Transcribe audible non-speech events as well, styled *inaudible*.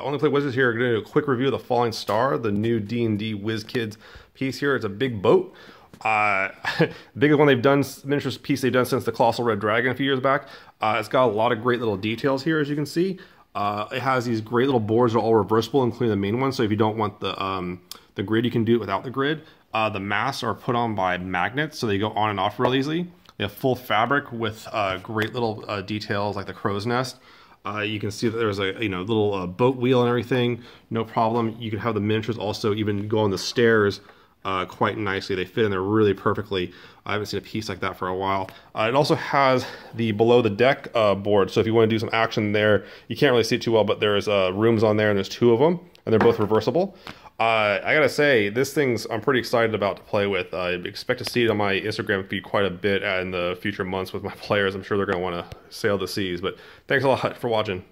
Only Play Wizards here are going to do a quick review of the Falling Star, the new D&D WizKids piece here. It's a big boat. Uh, *laughs* biggest one they've done, miniature piece they've done since the Colossal Red Dragon a few years back. Uh, it's got a lot of great little details here, as you can see. Uh, it has these great little boards that are all reversible, including the main one. So if you don't want the um, the grid, you can do it without the grid. Uh, the masts are put on by magnets, so they go on and off real easily. They have full fabric with uh, great little uh, details like the crow's nest. Uh, you can see that there's a you know little uh, boat wheel and everything, no problem. You can have the miniatures also even go on the stairs uh, quite nicely. They fit in there really perfectly. I haven't seen a piece like that for a while. Uh, it also has the below the deck uh, board, so if you want to do some action there, you can't really see it too well, but there's uh, rooms on there and there's two of them, and they're both reversible. Uh, I gotta say, this thing's I'm pretty excited about to play with. I expect to see it on my Instagram feed quite a bit in the future months with my *laughs* players. I'm sure they're gonna want to sail the seas. But thanks a lot for watching.